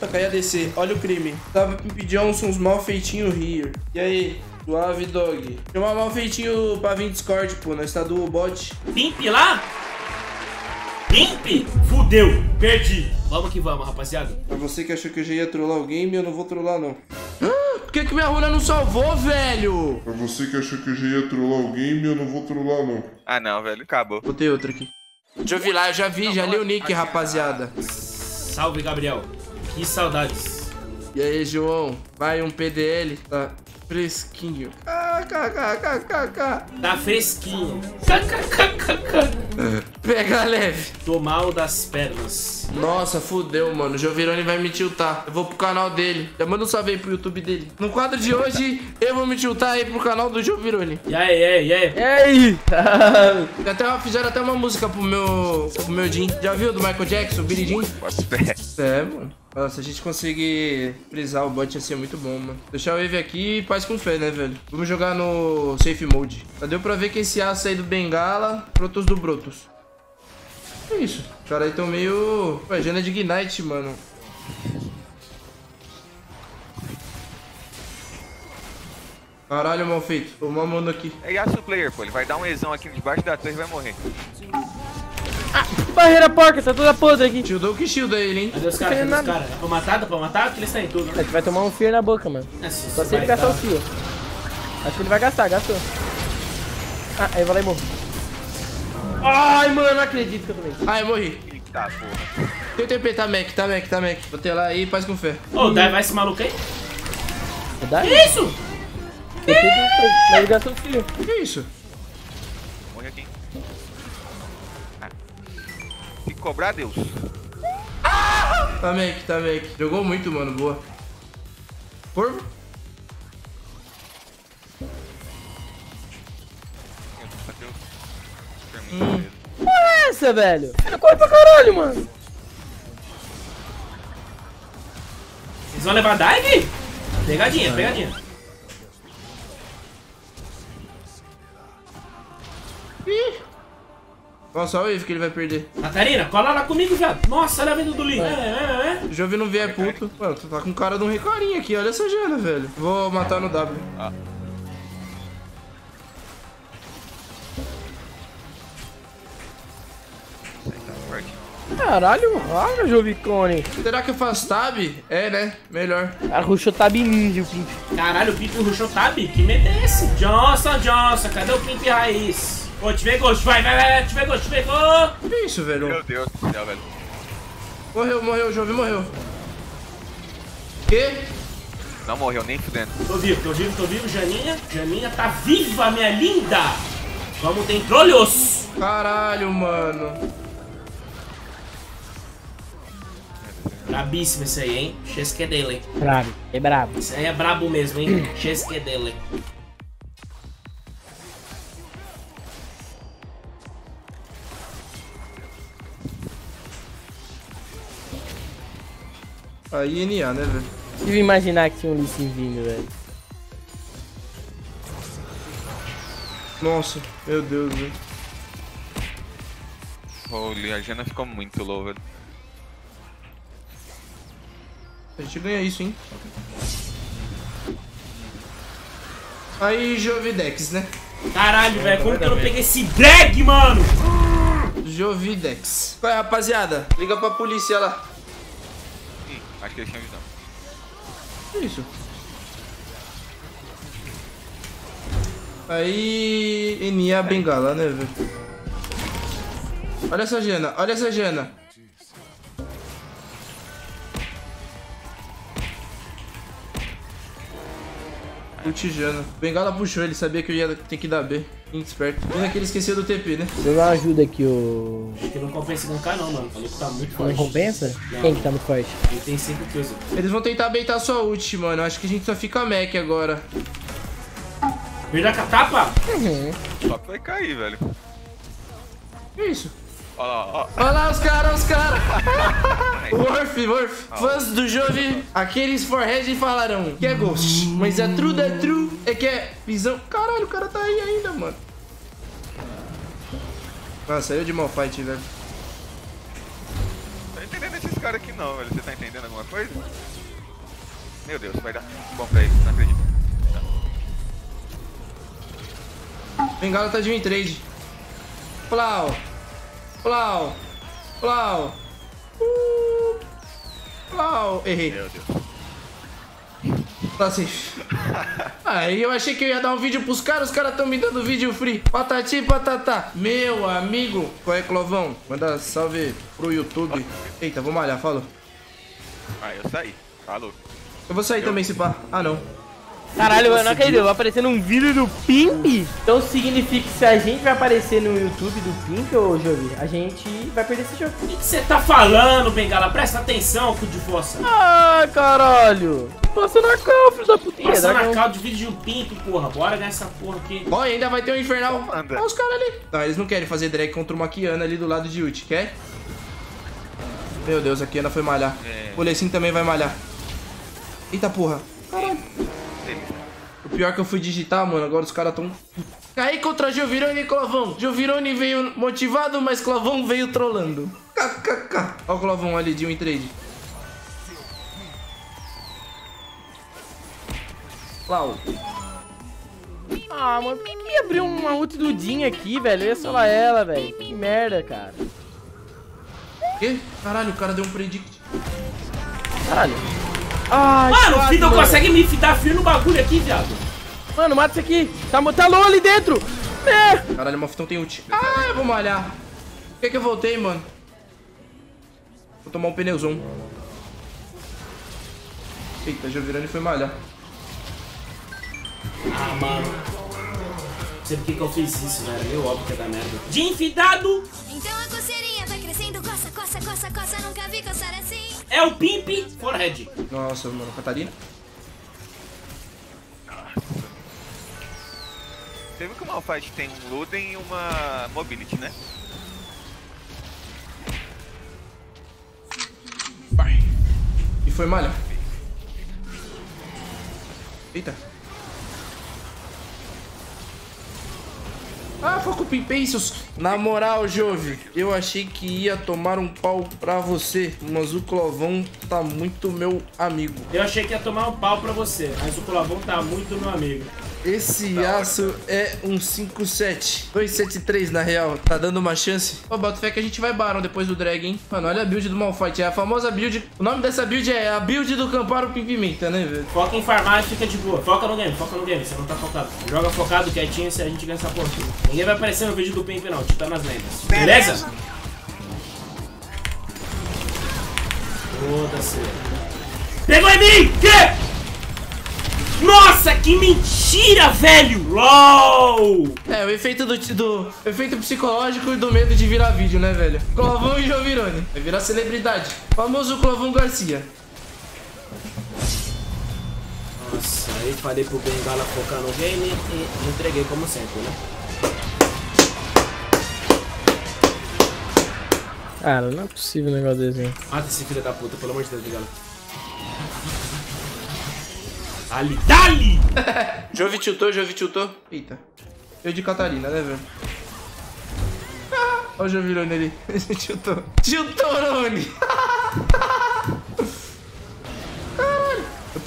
Tacar ia descer. Olha o crime. Tava Pimp Johnson, os mal feitinhos here. E aí? Suave dog. Chama mal feitinho pra vir Discord, pô. Nós tá do bot. Pimp lá? Pimp? Fudeu, perdi. Vamos que vamos, rapaziada. Pra você que achou que eu já ia trollar o game, eu não vou trollar, não. Ah, por que, que minha runa não salvou, velho? Pra você que achou que eu já ia trollar o game, eu não vou trollar, não. Ah, não, velho. Acabou. Botei outra aqui. Deixa eu vir lá, eu já vi, já li o nick, rapaziada. Salve, Gabriel. Que saudades. E aí, João? Vai um PDL? Tá fresquinho. KKKKK. Tá fresquinho. KKKKK. Pega leve. Tô mal das pernas. Nossa, fudeu, mano. O Jovirone vai me tiltar. Eu vou pro canal dele. Já manda um salve aí pro YouTube dele. No quadro de hoje, eu vou me tiltar aí pro canal do Jovirone. E aí, e aí, e aí? E aí? Até, fizeram até uma música pro meu, pro meu Jim. Já viu do Michael Jackson, Billy Jean? É, mano. Nossa, se a gente conseguir frisar o bot ia ser muito bom, mano. Deixar o Wave aqui e paz com fé, né, velho? Vamos jogar no Safe Mode. Já deu pra ver que esse aço aí do Bengala, Protos do Brotos. Que isso? Os caras aí tão meio... Ué, Jana de Ignite, mano. Caralho, mal feito. Tô mamando aqui. É Yasuo Player, pô. Ele vai dar um exão aqui debaixo da torre e vai morrer. Que barreira porca, tá toda podre aqui. Shieldou que shielda ele, hein? Cadê os caras? Cadê os caras? Pra matar? Dá pra matar? Que eles estão em tudo. A gente vai tomar um fear na boca, mano. Nossa, Só se ele gastar o fio. Acho que ele vai gastar, gastou. Ah, aí vai lá e morro. Ai, mano, não acredito que eu tomei. Ah, eu morri. Eita, porra. Tem o TP, tá Mac, tá Mac, tá Mac. Botei lá aí, paz com fé. Ô, dá vai esse maluco aí? Dá? Que isso? Mas ele gastou o fio. Que isso? Se cobrar, Deus. Tá Mac, tá Mac. Jogou muito, mano, boa. Corvo? Termina mesmo. Essa, velho. Ele corre pra caralho, mano. Eles vão levar dive? Pegadinha, pegadinha. Nossa, olha o Wave que ele vai perder. Catarina, cola lá comigo, viado. Nossa, olha a venda do Lee. É, é, é. Se o Jove não vier puto. Mano, tu tá com cara de um recarinho aqui. Olha essa Jana, velho. Vou matar no W. Ah. Caralho, raro, Jovicone. Será que eu faço tab? É, né? Melhor. A rushou tab ninja, o Pimp. Caralho, o Pimp rushou tab? Que medo é esse? Johnson, Johnson, cadê o Pimp raiz? Ô, te pegou, vai, vai, vai, te pegou, te pegou. Que isso, velho? Meu Deus do céu, velho. Morreu, morreu, o Jove morreu. Que? Não morreu nem fudendo. Tô vivo, tô vivo, tô vivo, Janinha. Janinha tá viva, minha linda. Como tem trolhos. Caralho, mano. Brabíssimo esse aí, hein? Chesquedele. Brabo, é brabo. Esse aí é brabo mesmo, hein? Chesquedele. Aí NA, né, velho? Tive imaginar que tinha um Lee Sin vindo, velho. Nossa, meu Deus, velho. Holy, a Jana ficou muito low, velho. A gente ganha isso, hein? Aí, Jovidex, né? Caralho, velho, como que eu não peguei esse drag, mano? Jovidex. É, rapaziada? Liga pra polícia lá. Acho que visão. Que isso? Aí, NA Bengala, né, velho? Olha essa Jana, olha essa Jana. Ult Jana. Bengala puxou, ele sabia que eu ia ter que dar B. Fiquem esperto. Pena que ele esqueceu do TP, né? Deu uma ajuda aqui, o. Acho que não compensa com o K não, mano. Falei que tá muito Não forte. compensa? Não. Quem que tá muito forte? Ele tem 5 kills. Eles vão tentar baitar sua ult, mano. Acho que a gente só fica Mac agora. Perdeu a catapa? Só que vai cair, velho. Que isso? Olha lá, ó. Olha lá os caras, os caras. Worth, Worth. Fãs do Jove, aqueles forehead falarão que é Ghost. Mas a true da true é que é visão. Caralho, o cara tá aí ainda, mano. Nossa, saiu de mal fight, velho. Tá entendendo esse esse cara aqui não, velho. Você tá entendendo alguma coisa? Meu Deus, vai dar bom pra ele, não acredito. Bengala tá de win trade. Plau. Plau. Plau. Uh. Plau. Errei. Meu Deus. Tá safe. Aí eu achei que eu ia dar um vídeo pros caras, os caras tão me dando vídeo free. Patati patatá. Meu amigo. Qual é, Clovão? Manda salve pro YouTube. Eita, vou malhar, falou. Ah, eu saí. Falou. Eu vou sair também, se pá. Ah, não. Caralho, eu não acredito. Vai aparecer num vídeo do Pimp? Então significa que se a gente vai aparecer no YouTube do Pimp, ô Jovi, a gente vai perder esse jogo. O que você tá falando, Bengala? Presta atenção, cu de força. Ai, caralho. Passa na cal, filho da putinha. Passa na cal de vídeo de um pimp, porra. Bora nessa porra aqui. Ó, e ainda vai ter um infernal. Manda. Olha os caras ali. Não, eles não querem fazer drag contra uma Kiana ali do lado de Ult, quer? Meu Deus, a Kiana foi malhar. É. O Lecim também vai malhar. Eita porra. Caralho. O pior que eu fui digitar, mano, agora os caras tão... Caí contra Giovirone e Clovão. Giovirone veio motivado, mas Clovão veio trollando. KKK. Olha o Clovão ali de um em trade. Lau. Ah, mano, por que, que abriu uma ult do Din aqui, velho? Eu ia solar ela, velho. Que merda, cara. Quê? Caralho, o cara deu um predict. Caralho. Ai, Mano, o Fiddle consegue me dar fio no bagulho aqui, viado. Mano, mata isso aqui. Tá, tá low ali dentro. É. Caralho, o Mofitão tem ult. Ah, eu vou malhar. Por que que eu voltei, mano? Vou tomar um pneuzão. Eita, Giovirone foi malhar. Ah, mano. Não sei por que que eu fiz isso, velho. Meu óbvio que é da merda. De enfidado Então a coceirinha crescendo, coça, coça, coça, nunca vi coçar assim. é o Pimp Forehead. Nossa, mano, Catarina. Você viu que o Malphite tem um Luden e uma Mobility, né? Vai. E foi malhar. Eita. Ah, foco Pimpeiros. Na moral, Jove, eu achei que ia tomar um pau pra você, mas o Clovão tá muito meu amigo. Eu achei que ia tomar um pau pra você, mas o Colavão tá muito meu amigo. Esse aço é um 57. 273 na real. Tá dando uma chance? Ô, bota fé que a gente vai Baron depois do drag, hein? Mano, olha a build do Malfight. É a famosa build. O nome dessa build é a build do Camparo Pimpimenta, né, velho? Foca em farmar e fica de boa. Foca no game, foca no game, você não tá focado. Joga focado, quietinho, se a gente ganha essa porra. aqui. Ninguém vai aparecer no vídeo do Pimp, não. Tita nas lendas. Beleza? Foda-se. Pegou em mim! Que? Nossa, que mentira, velho! LOL! É, o efeito do, do o efeito psicológico e do medo de virar vídeo, né, velho? Clovão e Jovirone. Vai virar celebridade. Famoso Clovão Garcia. Nossa, aí falei pro Bengala focar no game e entreguei como sempre, né? Cara, não é possível um negócio desse. hein? Mata esse filho da puta, pelo amor de Deus, Bengala. Dali, dali! Jovi tiltou, Jovi tiltou. Eita. Eu de Catarina, né, velho? Ah, Olha o Jovirone ali. tiltou. Tiltorone. Caralho.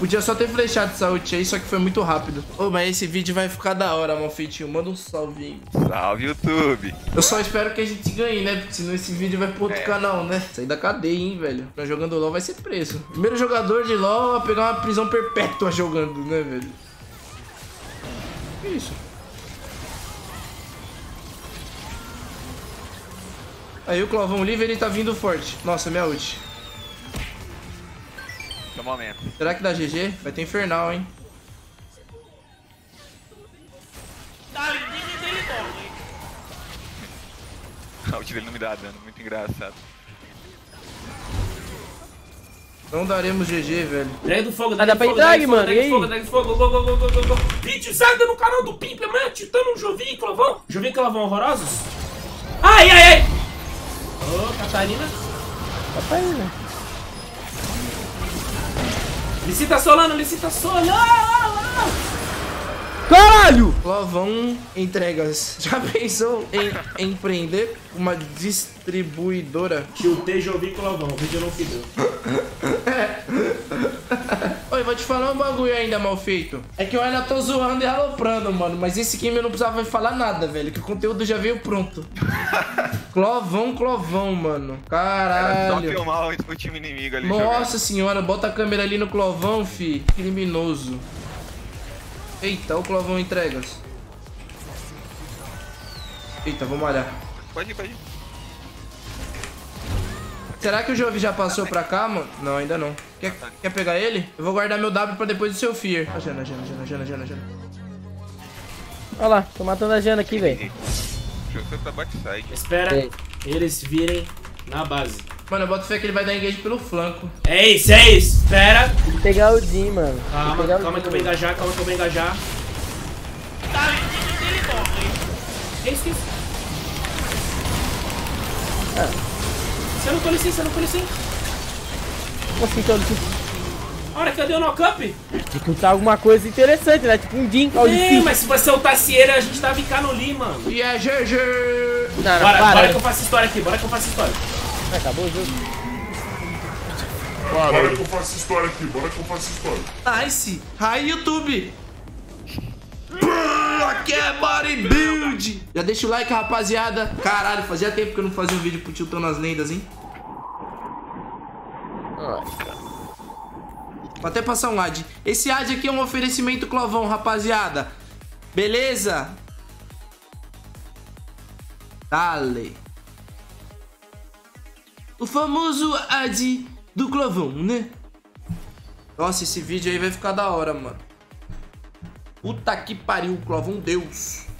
Podia só ter flechado essa ult aí, só que foi muito rápido. Ô, mas esse vídeo vai ficar da hora, Malfeitinho. Manda um salve aí. Salve, YouTube! Eu só espero que a gente ganhe, né? Porque senão esse vídeo vai pro outro É. canal, né? Sair da cadeia, hein, velho. Pra jogando LOL vai ser preso. Primeiro jogador de LOL a pegar uma prisão perpétua jogando, né, velho? Que isso? Aí o Clovão livre, ele tá vindo forte. Nossa, minha ult. No momento. Será que dá GG? Vai ter infernal, hein? A ult dele não me dá dano, muito engraçado. Não daremos GG, velho. Drag do fogo, Ah, drag dá do pra fogo, drag, mano, drag do fogo, drag do fogo, go, go, go, go, go, go. No canal do Pimp, amanhã, Titano, Jovi e Clavão. Jovi e Clavão horrorosos? Ai, ai, ai! Ô, Catarina. Papai, né? Licita Solano, Licita Solano! Caralho! Clovão entregas. Já pensou em empreender uma distribuidora? Chutei Jovi Clovão, o vídeo não fideu. Oi, vou te falar um bagulho ainda mal feito. É que eu ainda tô zoando e aloprando, mano. Mas esse game eu não precisava falar nada, velho. Que o conteúdo já veio pronto. clovão, clovão, mano. Era só Caralho. filmar o, o time inimigo ali Nossa senhora, bota a câmera ali no clovão, fi. Criminoso. Eita, o clovão entregas. Eita, vamos olhar. jogando. Pode ir, pode ir. Será que o Jovi já passou pra cá, mano? Não, ainda não. Quer, quer pegar ele? Eu vou guardar meu W pra depois do seu Fear. A Jana, Jana, Jana, Jana, Jana, Jana. Olha lá, tô matando a Jana aqui, velho. Eu pra backside. Espera Ei. eles virem na base. Mano, eu boto fé que ele vai dar engage pelo flanco. É isso, é isso. Espera. Tem que pegar o Jim, mano. Calma, calma Jim, que eu vou engajar, calma que eu vou engajar. É isso, que isso. Você não com licença, você não com licença. Como assim, então, tipo, A hora que eu dei o knock-up. tem que usar alguma coisa interessante, né? Tipo um Jim. O É, Jim. mas se você ultasse ele, a gente tava ficando ali, mano. E é GG! Não, não, Bora, para. bora que eu faço história aqui, bora que eu faço história. Acabou o jogo. Bora que eu faço história aqui, bora que eu faço história. Nice! Hi, YouTube! Aqui é bodybuild! Já deixa o like, rapaziada. Caralho, fazia tempo que eu não fazia um vídeo pro Tiltão nas lendas, hein? Vou até passar um ad. Esse ad aqui é um oferecimento Clovão, rapaziada. Beleza? Dale. O famoso ad do Clovão, né? Nossa, esse vídeo aí vai ficar da hora, mano. Puta que pariu, Clovão Deus.